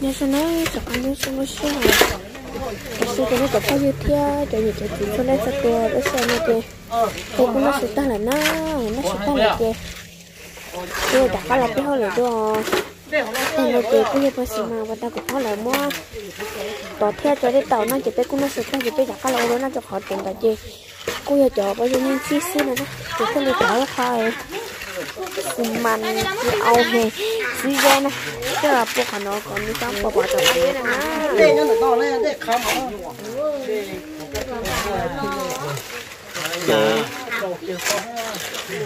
nhớ sao nó sợ con nhớ sao nó sợ cái sẽ cái nó có bao nhiêu theo cho những cái chuyện cho nó sẽ tua nó sẽ nó kì cái cũng nó sẽ tăng là nó nó sẽ là kì cái đã phải là cái hơi là rồi, anh nói kì cũng như bác sĩ mà và ta cũng có là mua. Tỏ theo cho cái tàu nó chỉ biết cũng nó sẽ tăng chỉ biết đã cái là nó cho họ tiền tại gì Cô giờ cho bao nhiêu những chi xí này đó. Chỉ có đi tạo khai ao hè suy ra nè tức là bộ khả nó còn đi trong bộ bỏ cho cái này nè đây nó là to này đây khám hả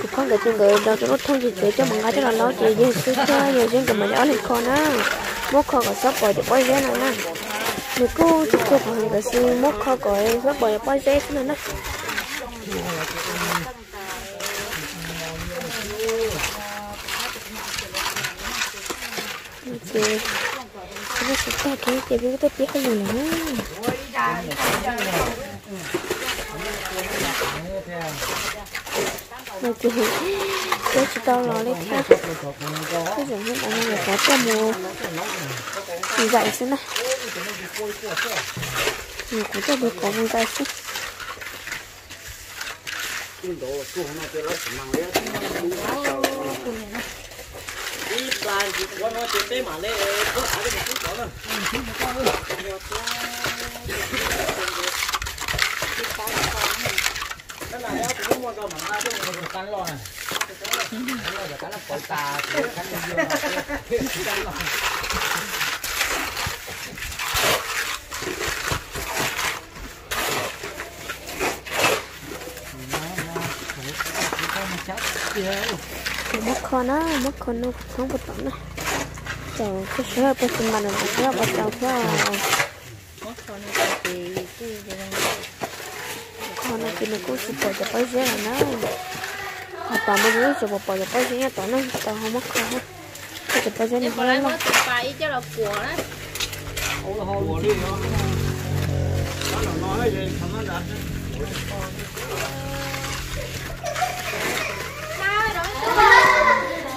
cũng không được chuyện người đâu cho nó thông dịch để cho mọi người cho là nó chỉ gì suy cho nhiều chuyện của mình ở lên con á mốt kho có sắp bỏ cho quay giờ này nè. Người cô chụp chụp hàng cái gì mốt kho có sắp bỏ cho quay giờ này nè chị nó sẽ ta cái chị biết tôi biết không nữa mà chị tôi chỉ tao lo lấy theo cái gì hết anh là có cho mua thì dạy xem này mình cũng cho được có vui dạy xem đi bàn thì có nó tiền tế mà lên có ai được một chút đó nè cái này á cũng mua đâu mà ai cũng mua được cắn lo này cắn là cối tà cắn là nhiều mất con á mất con nó không có tận này chờ cái sữa cái sinh mà nó sữa bắt đầu vào con nó chỉ nó cũng chỉ bỏ cho bao giờ là nó à tao mớiรู้สึกว่าปล่อยจะไปเสียตอนนั้นตอนเขามาขอก็จะไปเสีย Em นี่ bỏ lại mất tụi bay cho là của đó Ôi hồ hồ đi nó nó nó nói gì không nó đặt thầy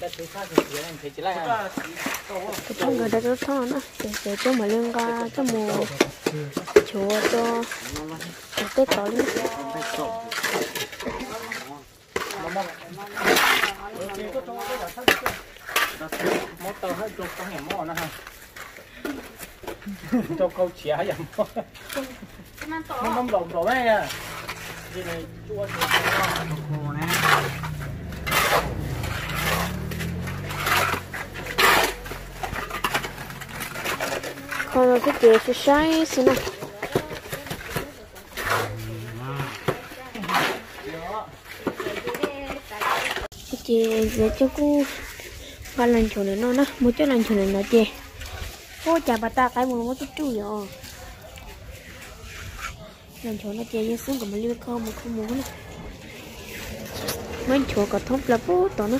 cái thằng người đã rất thon á để để cho mà lương ca cho mùa chúa cho cho tết tối lên mốt tàu hết chục trong hẻm mỏ nè ha cho câu chia hẻm mỏ nó mắm đồng đổ đây à cái này chua chua nè con cái kia sẽ sai xin nào. Cái kia để cho cô qua lần chỗ này nó nè một chỗ lần chỗ này nó chè cô chả bà ta cái một chút chú nhỏ lần chỗ nó chè xuống của mình lưu không một không muốn nè mấy chỗ có thông là bố tổ nó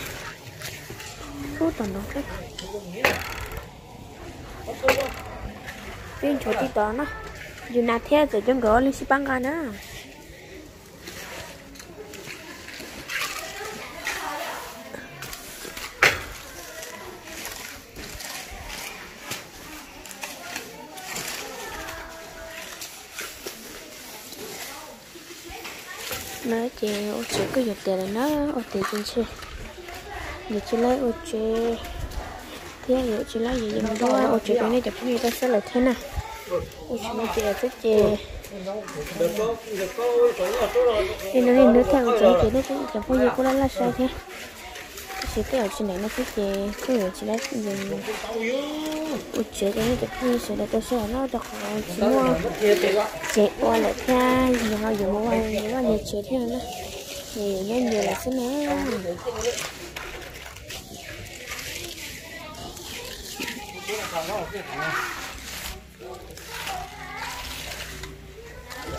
bố tổ nó cái bên chỗ tí đó nó dù nào theo rồi trong gỡ lên xí băng ra nữa. Nó chỉ ô chế cứ giật tiền là nó, ô tiền trên xe. Giật chỉ lấy ô chế thế rồi chỉ lấy gì mình đó ô chế cái này chụp như ta, sẽ là thế nào? Chè chế nó chỉ nó nữa theo chị thì nó cũng chẳng có gì cũng là sai thế chỉ cái ở trên này nó cái chè cứ ở chỉ đấy cái gì ô chế cái này chụp như sẽ là tôi sẽ nó đọc chỉ mua chế qua lại theo gì họ dùng mua những cái nhiều chế theo nó nhiều nhân nhiều là sẽ nó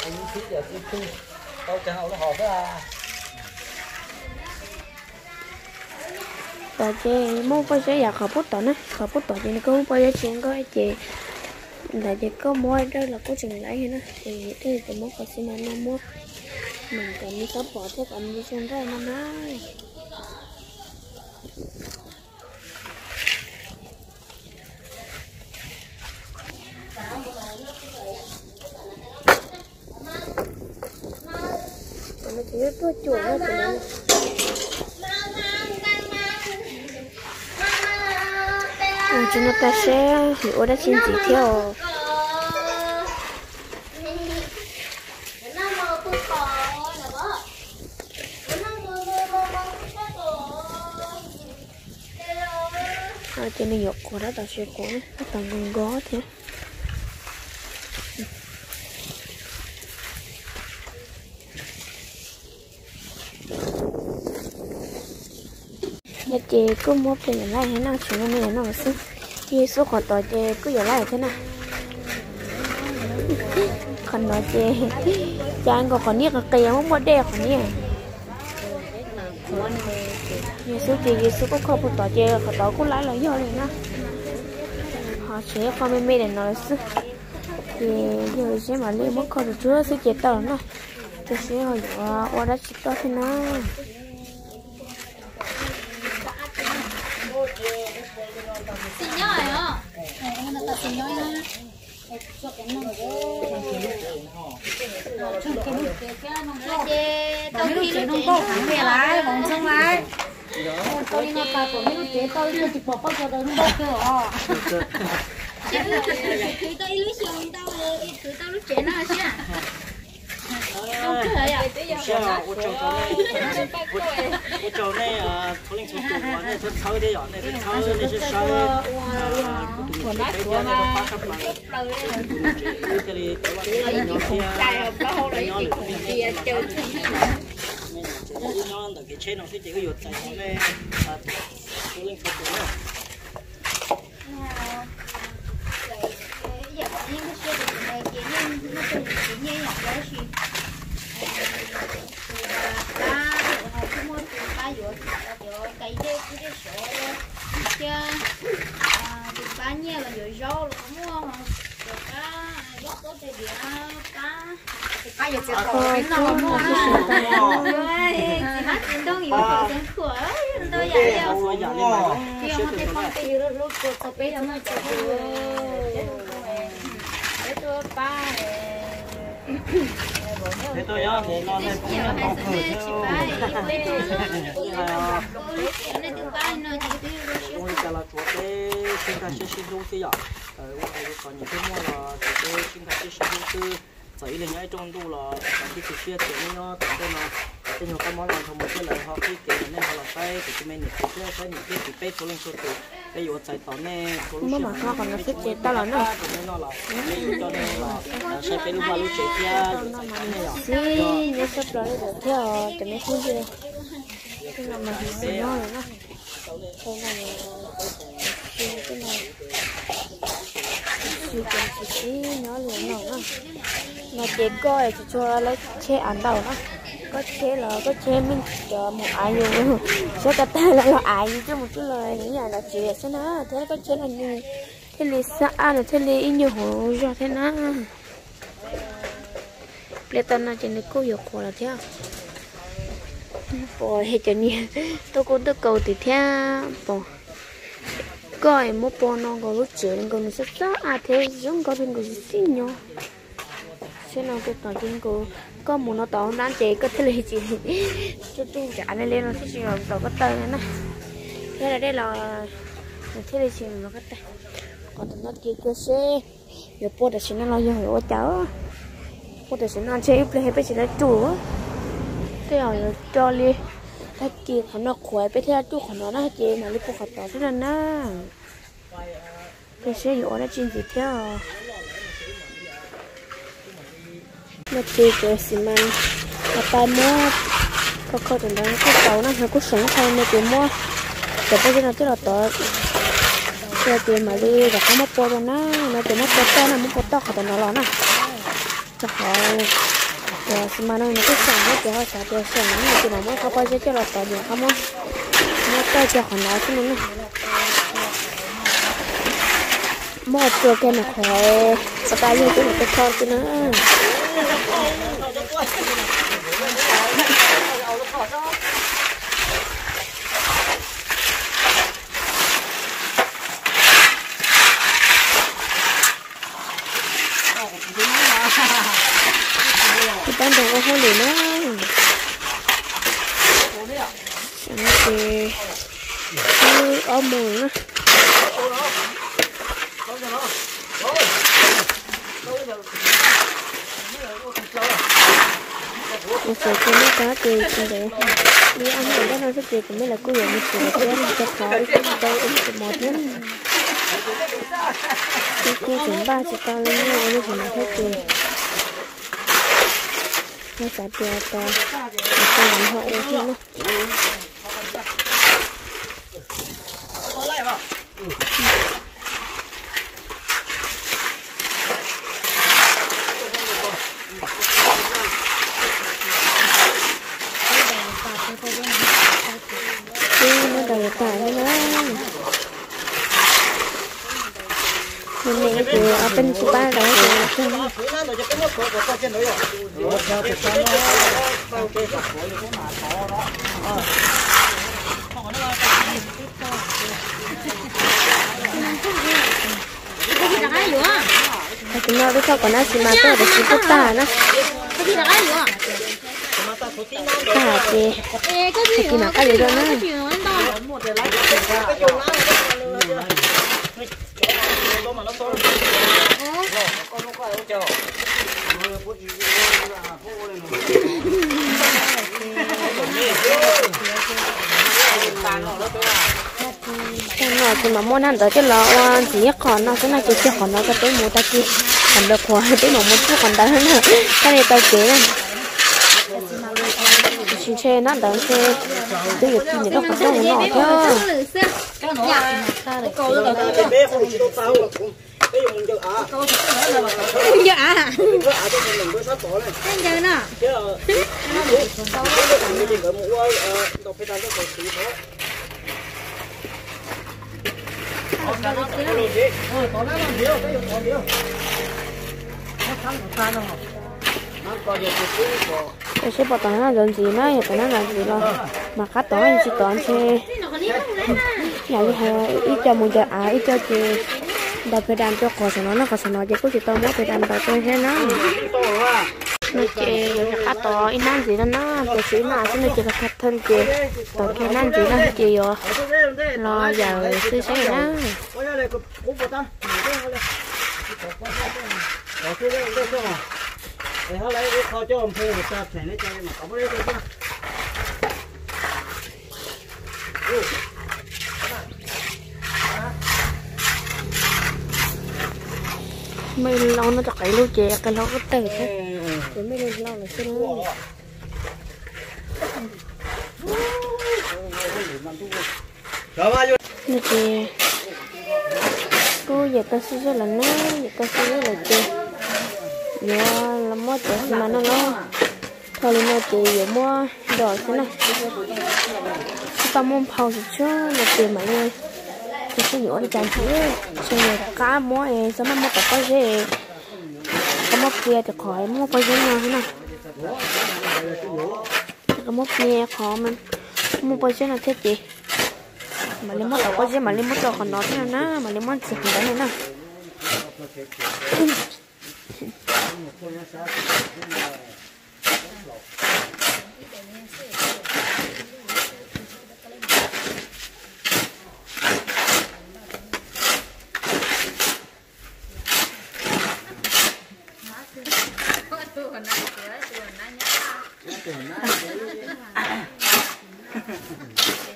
anh xí giờ đi thu. Tao chẳng hậu nó họp với à tao chơi muốn có chế giả khó bút tao nè khó bút tao chơi nó có bao nhiêu chuyện có chị là chế có mỗi đây là có chừng lấy nữa thì thế thì muốn có xem mà nó mua. Mình cần đi cấp bỏ thức ăn đi xuống đây nó nói. Nó tôi chuột thôi thì nó Ừ, chúng ta sẽ hiểu đã xin chỉ theo. À, cho nên dọc của đó ta sẽ có nó tầm gần gó thế nhà chị cứ mua cái nhà lại thế nào chúng nó này nó xin chị số khoản tỏi chị cứ nhà lại thế nào. Còn nói chị. Cha anh có còn niếc cái kia không có đẹp còn niếc nhà số chị nhà số có không có tỏi chị, khỏi tỏi cũng lãi lời nhiều này nè họ sẽ con mê mê để nói xí thì giờ sẽ mà lấy mất con được chưa sẽ chết tao nữa tôi sẽ hỏi ờ, ở đó chết tao thế nào xin nhớ rồi hả người ta xin nhớ ha chế tao khi nó có thẳng về lại còn xong lại tôi nó ta còn biết chế tôi tôi chỉ bỏ bao giờ nó đâu cơ khi tao lúc xong tao tao lúc chế nó chứ không cứ vậy à 是啊，我找着那，我我找那啊，头领从东莞那，他抄的呀，那是抄的那是啥的？啊，我那说嘛，这里鸟天啊，鸟里边的，这鸟那个车上是这个药在那啊，头领从东莞。 giờ bọn em có chơi được này chị nhưng nó chơi được chị Ôi, con một cái sửa tay Ôi, chị hát đến đâu hiểu phải đến cửa Đến đâu hiểu đâu Chị hát đến phong tì rồi lúc cuộc tập bế lắm rồi chị Thế tôi ba Thế tôi nhớ, thế nó lên cũng là một người chứ Thế tôi nhớ, thế tôi ba nó chỉ tiêu rồi chứ Ôi, chả là chúa thế, chúng ta sẽ sử dụng thế ạ Ờ, ôi, còn những cái mua là chúng ta sẽ sử dụng sấy lên ngay trong tu là cái sự kia thì nó tận đây nó cái nhiều cái món làm thông một cái là họ cái cái này họ là cái cái mình cái cái cái những cái cái cái số lượng số tự cái yếu sấy tỏ nè mà mà nó còn nó sẽ chết ta là nó nó là cho nên là sẽ phải lúc vào lúc chết kia rồi nó sắp rồi được theo cái này không được cái nào mà nó rồi nó cái này cái này chỉ cần chỉ nó liền nó nó chế coi cho cho lấy chế ăn đầu nó có chế là có chế mình cho một ai dùng sẽ cả tay là là ai chứ một chút lời những nhà là chế sẽ nó thế có chế là như thế là xa à, là thế là ít nhiều hồ cho thế nào lấy tân là trên cô yêu khổ là theo bỏ hết cho nhiều. Tôi cũng tôi cầu thì theo à? bỏ. Coi một bỏ nó, có lúc chơi nên còn sẽ sao? À thế giống có bên gì xin nhau xem nào cái tỏi chân cô có muốn nó tỏ nán chế có thể lấy chị cho chung trả lên lên nó thích chị làm tỏ có tay này. Nè thế là đây là mình thích lấy chị mà có tay còn tụi nó chỉ cơ xe giờ bố đã xin nó lo cho hiểu cháu. Bố đã xin nó chơi ít hết bây giờ nó chủ thế là cho đi ta chị khả nó khỏe, bây thế chú khả nó nó chị mà lúc bố khả tỏ thế là nè cơ xe hiểu nó chuyện gì thế à? mất đi rồi xì măng và ta mua có có tiền đó có tàu năm hay có sống thôi mới tiền mua. Để bây giờ chứ là tớ. Cho tiền mà đi và có mất bò rồi nó nó tiền mất bò to nó mất bò to khỏi tiền nó lón nè, cho họ rồi xì măng nó có sống nó cho họ trả tiền sống nó chỉ là mua có bao nhiêu cho là tớ được không không nó tay cho họ nói chứ nó một cái này khỏe, sao ta như cái này cái con chứ nữa cho nó ban đầu có hôn để nó chẳng thì cứ ôm một số cái nó cá tươi chỉ để đi ăn thì đó nó rất tuyệt cũng mới là cô dùng một số cái nó cho khỏi cái đâu ứng được một nữa cái kia chúng ba chỉ to lên nhau như thế này hết rồi. Nó sẽ tiêu to nó sẽ làm họ được nữa Chứ nó tải nó nữa mình này. Thì ở bên số ba đó thì không cái gì đặc chúng nó biết sao còn nó chỉ mà tôi được chỉ tốt ta nó. Cái gì đặc ai nữa ta thì cái gì thì mà cái gì đó nó? Cái gì mà muốn ăn tới cái lọ chỉ còn nó cái này chỉ chưa còn nó cái tới mua ta kia còn được quá tới mà còn nữa cái này tao này xin xe nó đỡ xe tôi được tin nó còn đâu nó chứ lử xưa dạ ta được dạ anh giờ nè tôi sẽ bỏ tao nó làm gì nó hiểu cái nó làm gì lo mà khát tao anh chỉ tao xe nó còn đi không lấy nè nhà như hè ít cho một giờ à ít cho chị đào phải đàn cho cỏ cho nó nó cỏ cho nó chỉ có chỉ tao muốn phải đàn tao tôi thế nó nó chị rồi khát tao ít năng gì đó nó tôi chỉ mà xin nó chỉ là khát thân chị tao cái năng gì nó chị rồi lo giờ tôi sẽ nó để họ lấy cái kho cho ông thuê một tập thể nó cho mà có đấy được mấy lâu nó chặt cái lâu chị cái lâu cái tệ thế. Rồi mấy lâu là xin nó nó chị cô giờ tao sẽ rất là nó giờ tao sẽ rất là chị giờ là mua chỗ mà nó nó thôi là nó chị giờ mua? Đồ thế này. Tao muốn phao gì chứ là tiền mà nghe thì cái nhổ đi chán chứ xong rồi cá mua em sao mà mua cả cái gì có mua kia thì khỏi mua cái gì nào thế này. Có mua kia khó mình mua cái gì nào thế chị mà lấy móc đâu có gì mà lấy móc đâu còn nó thế nào na mà lấy móc chỉ hình đó này nè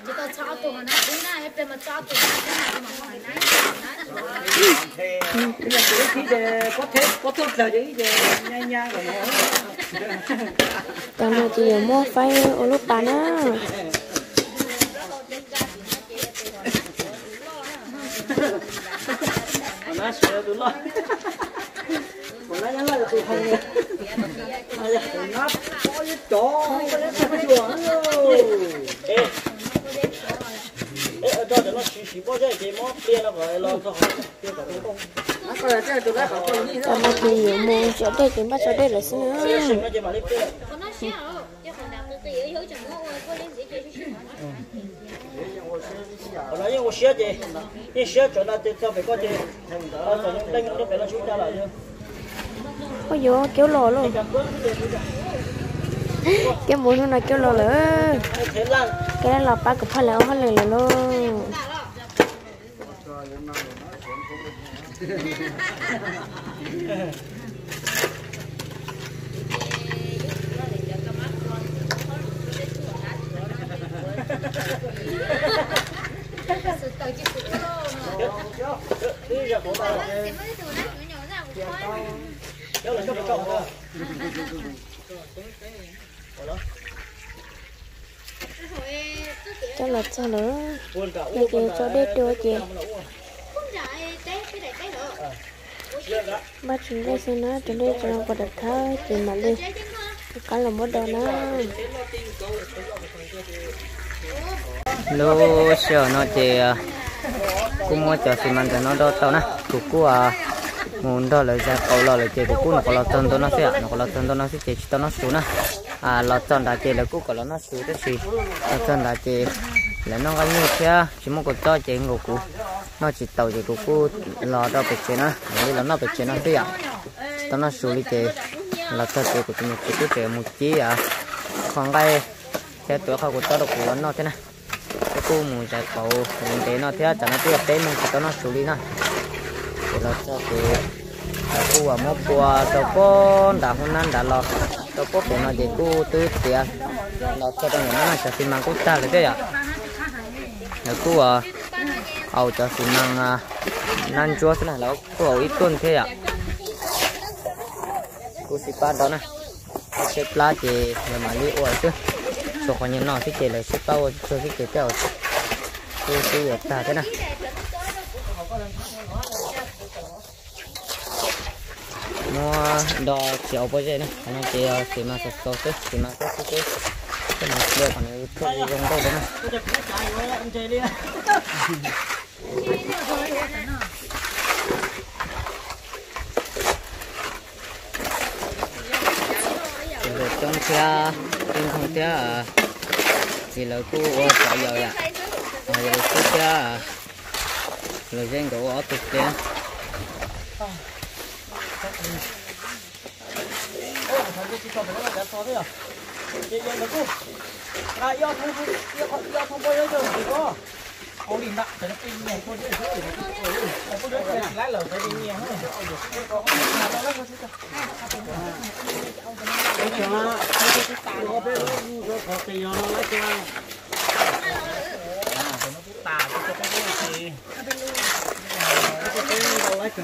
chỉ có cho tụi nó đi na hết bên mà cho tụi nó cái này mà hỏi nãy bây giờ chỉ khi để có thể có thuốc giờ chứ giờ nhanh nhanh rồi tao mua chị mua phải ô lúc bán á. Nó sửa tụi nó. Còn nãy nhắn lại là tôi không nghe. Ai là còn nát có Tao mà thì hiểu mù chỗ đây thì bắt cho đây là xin nữa còn nói những xe gì, những xe chỗ nào thì sao phải có gì, ở chỗ những đánh nó phải là chúng ta lại chứ. Ôi dồi, kéo lò luôn. Cái mũi nó kéo lò lửa. Cái đó là ba cục hai lò hai lò luôn cho cái thôi cho là cho nữa. Buồn kia cho đây đưa chị không dạy té cái này té nữa bắt chúng ta xem nó chúng đây cho nó có được thơ thì mà đi. Cái là một đầu nó lô sợ nó chỉ cũng mua cho xi măng cho nó đo tao nè. Cũng cú à muốn đo lại ra cầu lò lại chỉ cú, nó có lò chân tao nó sẽ nó có lò chân tao nó sẽ chỉ tao nó xuống nè. À lò chân đã chỉ là cú có lò nó xuống cái gì lò chân đã chỉ là nó có nhiều chưa? Chỉ một cột cho chị ngủ cũ nó chỉ tàu chỉ cũ cũ lò đó bị chị nó. Như là nó bị chị nó thế à tao nó xử lý chị là cho chị của chị một chị chị một chị à khoảng đây, cái tuổi khâu của tao được của nó thế này. Cái cô mù chạy cầu mình thấy nó thế chẳng nó tiếp tế mình tao nó xử lý nó. Thì là cho chị cái cô ở một cô tao con đã hôm nay đã lò tao có của nó chị cô tư tiền là cho tao nó là sẽ xin mang cô ta rồi thế à nó cô ờ, à ao cho xin năng ờ, à nan chúa thế này là cô ở ít tuần thế ạ. Cô xịt ba đó này xếp lá thì là mà đi ủa chứ. Số con nhân nó thì chỉ là xếp bao cho thích chơi theo tôi tôi ở ta thế này. Nó đo chiều bao giờ này. Nó chỉ ờ, chỉ mà sốt sốt chứ chỉ mà sốt sốt cái này đưa còn này chơi không có đúng không được trong xe trên không xe thì là cô chạy rồi à rồi cô xe rồi dân của ở tục kia Hãy subscribe chị lên nó cô à yêu không yêu không yêu không bao được chỉ có ông đi nặng phải nó kinh nhiều cô chứ không có đứa lái lở phải đi nhiều hơn cái chuyện là cái cái tà nó bé nó có tiền nó lấy cho à nó cũng tà cho cái cái gì cái cái đâu lấy cho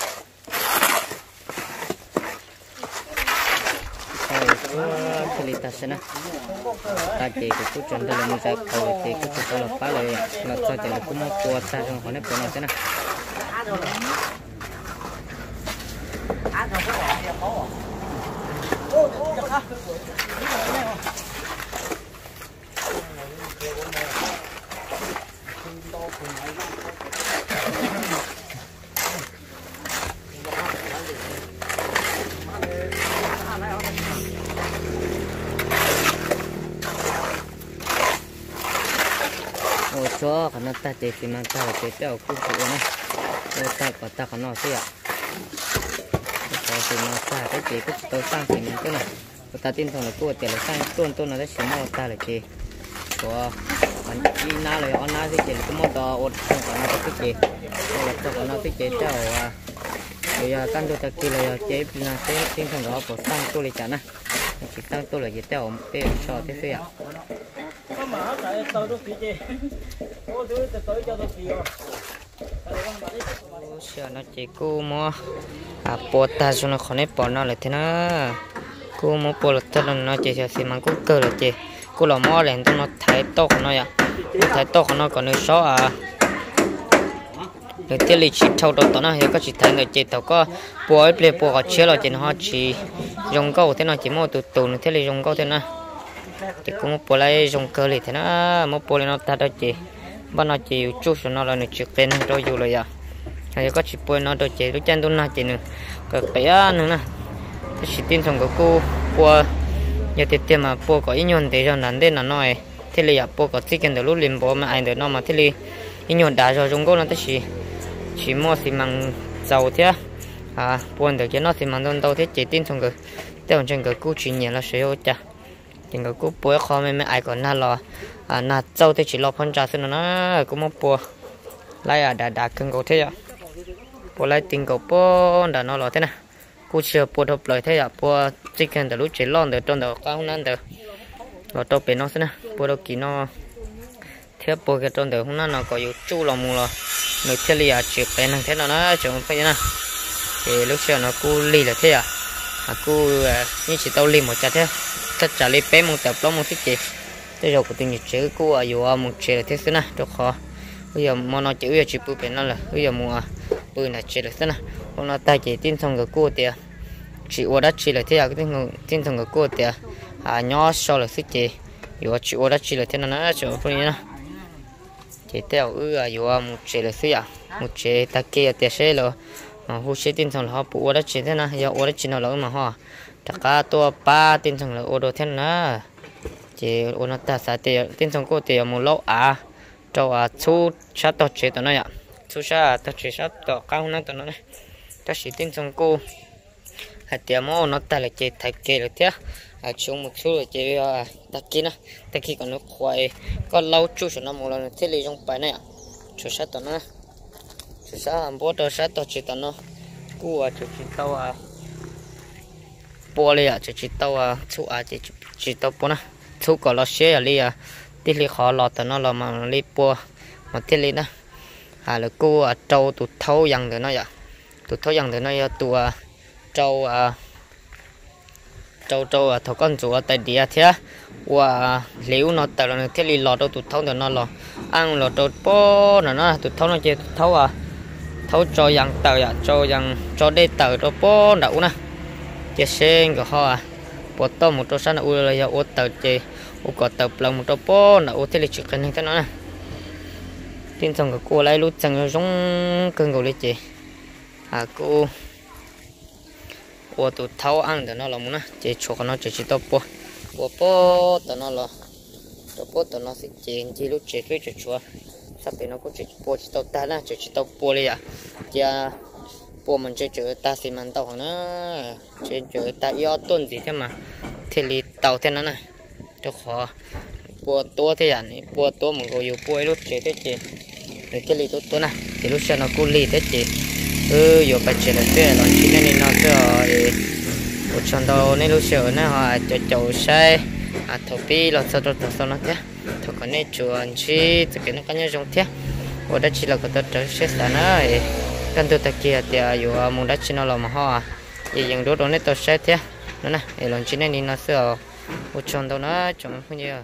lý ta sẽ nè ta chỉ cái chút chân đó là mình sẽ cầu thì cái chút đó là phá lời là cho chỉ là cũng một qua xa trong họ nếp của nó thế nè ô cho cái nó ta chỉ thì mang ta là để theo cũng phụ này ô ta có ta nó thế ạ có thì nó ta cái chỉ cũng tôi sang thì mình cái này ô ta tin rằng là cô tiền là sang tuần tuần là cái gì mà ta là chỉ của anh đi na rồi anh na thì chỉ là cái món đó ô không nó cái gì ô là cho còn nó cái chỉ à bây giờ căn đồ ta kia là chế là cái tin rằng đó có sang tôi lại chả nè chỉ sang tôi là chỉ tao cái cho thế thôi ạ mà tại tôi đó phí gì ô thứ tới cho tôi rồi. Sợ nó chỉ cô mua à bỏ ta cho nó khó nên bỏ nó thế nó. Cô mua bỏ là thật là nó chỉ sợ mang cô cơ là chỉ cô là mua lên tôi nó thái to của nó vậy. Thái to của nó còn nữa số à. Rồi tiếp lý chỉ thâu đó tao nó hiểu có chỉ thấy người chỉ tao có. Bỏ ấy bề bỏ chia là chỉ nó chỉ. Dùng câu thế nào chỉ mua tụ tụ nữa, thế là dùng câu thế nào thì cũng một bộ lấy dùng cơ liền thế nó một bộ lại nó ta đó chị. Bắt nó chỉ chút cho nó là nó chịu tên rồi dù rồi à. Hay có chị bôi nó đó chị lúc chân tôi nó chị nữa cái bé nữa nè. Chị tin xong của cô bỏ giờ thì tiền mà bỏ có ít nhon để cho nắn đến là nói. Thế là bỏ có chỉ cần được lúc liền bỏ mà anh được nó mà thế là ít nhon đã rồi dùng cô nó tới chị. Chỉ mua xi măng dầu thế à buồn được cho nó xi măng đông đâu thế, chị tin xong cái tiêu trên cái cú chỉ nhẹ là sử dụng chả cái cú bùa khó mấy mấy ai còn na lo à na dầu thì chỉ lo phân trà xin nó cũng muốn bùa lại à đã đã cưng cầu thế à? Bùa lại tình cầu bùa đã nó lo thế nè. Cú chưa bùa thập lời thế à? Bùa chỉ cần từ lúc chỉ lo được trong đầu cao năn được lo đâu bên nó thế nè. Bùa đâu kỹ nó thế bùa cái trong đầu không nó có yếu chu lòng mù lo nó thế li à chụp bên năng thế nó nó chụp phải na thì lúc sau nó cú li là thế à? À cú à, như chỉ tao li một chặt thế tất cả li bé một tập lo một thích kế, thế rồi của tình chữ của ở dù một chế là thế thế nào cho khó bây giờ mà nó chữ giờ chụp bự bên nó là bây giờ mua bự là chế là thế nào hôm nay ta chỉ tin thông cái cô tia, chị ở đất chỉ là thế à cái tin tin thông cái cô tia, à nhỏ sau là thích kế, dù chị ở đất chỉ là thế nào nó chỗ phương na chỉ theo ư à dù một chế là thế à một chế ta kia tiền sẽ là mà hu xe tin thằng họ ô đất chỉ thế nào giờ ở đất chỉ nó lỡ mà họ tất cả tua ba tin sông là ô đồ thiên nào chỉ ô nó ta sa tiền tin sông cô tiền một lâu à cho à chú sát tổ chế tao nói ạ chú sát tổ chế sát tổ cao hơn tao nói ta chỉ tin sông cô hạt tiền mà nó ta là chế thay kê được thế à chú một chú là chỉ à ta kia nè ta kia còn nó khoai có lâu chú cho nó một lần thiết là trong bài này à chú sát tao nó chú sát làm bố tao sát tổ chế tao nó cô à chú chỉ tao à bố li à chú chỉ tao à chú à chỉ chỉ tao bố nè chú có lo xe à li à tí li khó lọt tao nó là mà li bỏ mà tí li nè à là cú à trâu tụt thâu dần được nó vậy tụt thâu dần được nó vậy tụ à trâu à trâu trâu à thầu con chú à tại địa thế và liễu nó tự là thế li lọt đâu tụt thâu thì nó lọt ăn lọt trâu bó nó nó tụt thâu nó chơi tụt thâu à thâu cho yang tàu à cho yang cho đây tàu cho bó đậu nè chế sen của họ à. Bó to một trâu sắn u là ya ô tàu chế ô có tàu lòng một trâu là ô thế là chụp hình thế nó nè. Tin xong của cô lấy lút chẳng giống cơn gầu lấy chế à cô. Ô tụ tháo ăn thì nó là muốn chế chụp nó chế chỉ tao po po po tao nó là. Tao po tao nó sẽ chế chỉ lúc chế cái chụp chua sắp tới nó cũng chỉ po chỉ tao ta là chế chỉ tao po lấy à, à bộ mình chơi chơi ta xin mình tàu nữa chơi chơi ta yêu tuần gì thế mà. Thì lì tàu thế nó này. Cho khó. Bộ to thế à? Này bộ to mình có yêu po lúc chơi thế chỉ để cái lì tốt to này. Thì lúc sau nó cũng lì thế chỉ ừ yo bắt chơi là chơi là chỉ nên nó chơi một trận đầu nên lúc sau nó họ cho chầu say. À thầu pi là sao đó sao nó thế thầu cái này chuồn chi từ cái nó cái nhau giống thế. Ở đây chỉ là cái tờ trở sẽ sản nữa căn từ ta kia thì yo muốn đã chín nó là mà hoa thì những đứa đó nên tao sẽ thế nữa nè để lần chín này nó sửa một chọn đâu nó chọn không nhiều